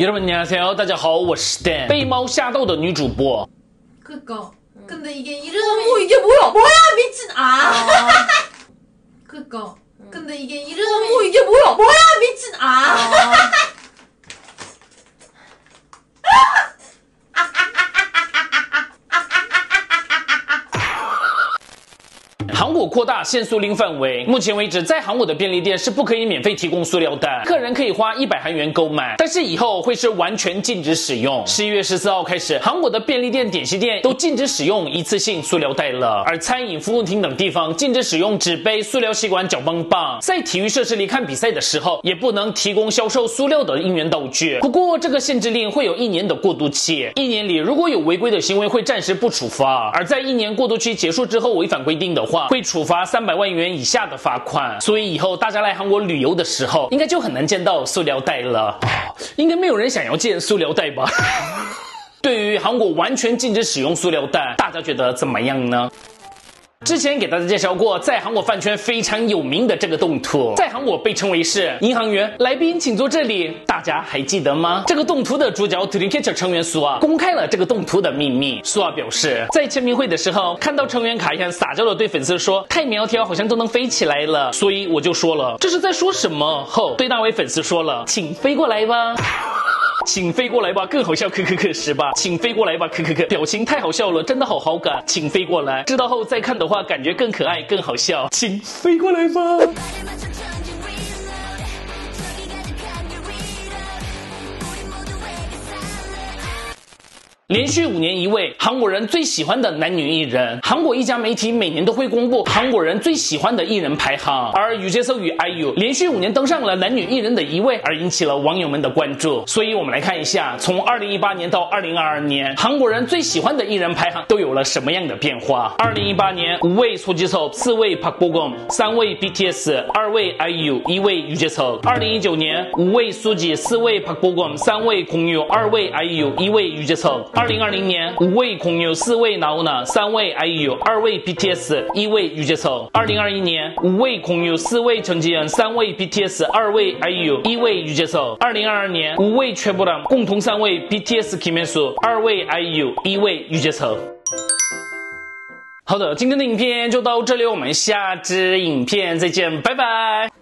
여러분안녕하세요大家好，我是 Dan。被猫吓到的女主播。 그니까. 근데 이게 어머 이름이 이게 뭐야? 扩大限塑令范围，目前为止，在韩国的便利店是不可以免费提供塑料袋，客人可以花一百韩元购买，但是以后会是完全禁止使用。十一月十四号开始，韩国的便利店、点心店都禁止使用一次性塑料袋了，而餐饮服务厅等地方禁止使用纸杯、塑料吸管、搅拌棒。在体育设施里看比赛的时候，也不能提供销售塑料的应援道具。不过，这个限制令会有一年的过渡期，一年里如果有违规的行为，会暂时不处罚，而在一年过渡期结束之后违反规定的话，会处罚三百万元以下的罚款。所以以后大家来韩国旅游的时候，应该就很难见到塑料袋了。应该没有人想要见塑料袋吧？对于韩国完全禁止使用塑料袋，大家觉得怎么样呢？之前给大家介绍过，在韩国饭圈非常有名的这个动图，在韩国被称为是银行员。来宾请坐这里，大家还记得吗？这个动图的主角 Dreamcatcher 成员苏啊，公开了这个动图的秘密。苏啊表示，在签名会的时候，看到成员卡汉撒娇的对粉丝说：“太苗条，好像都能飞起来了。”所以我就说了，这是在说什么？后对那位粉丝说了：“请飞过来吧。”请飞过来吧，更好笑，可可可十八？请飞过来吧，可可可，表情太好笑了，真的好好感。请飞过来，知道后再看的话，感觉更可爱，更好笑。请飞过来吧。连续五年一位韩国人最喜欢的男女艺人，韩国一家媒体每年都会公布韩国人最喜欢的艺人排行，而유재석与 IU 连续五年登上了男女艺人的一位，而引起了网友们的关注。所以，我们来看一下，从二零一八年到二零二二年，韩国人最喜欢的艺人排行都有了什么样的变化？二零一八年，五位소지섭，四位박보검，三位 BTS，二位 IU，一位유재석。二零一九年，五位苏지，四位박보검，三位공유，二位 IU，一位유재석。 二零二零年五位朋友四位拿五呢三位 iu 二位 bts 一位瑜伽草二零二一年五位朋友四位成绩三位 bts 二位 iu 一位瑜伽草二零二二年五位全部拿共同三位 btskmesa 二位 iu 一位瑜伽草好的今天的影片就到这里我们下支影片再见拜拜。